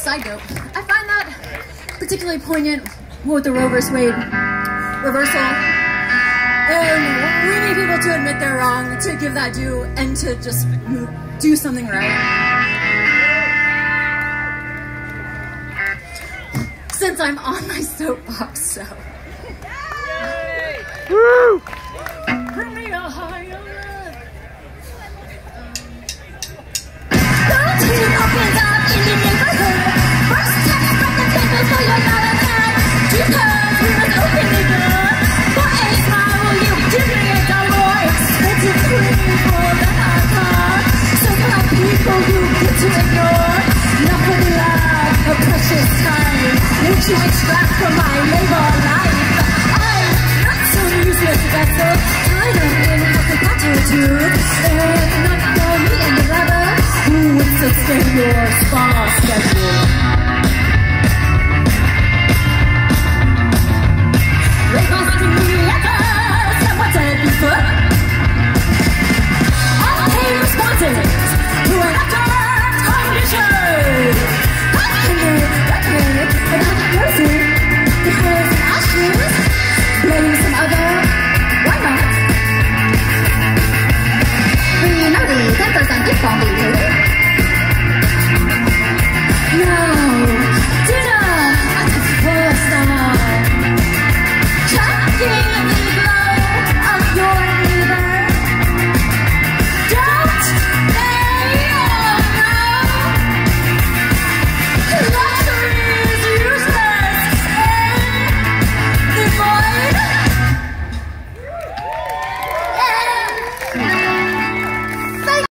side note, I find that particularly poignant with the Roe vs. Wade reversal and we need people to admit they're wrong, to give that due, and to just do something right. Since I'm on my soapbox, Stand not me and the others who would sustain your sparse 那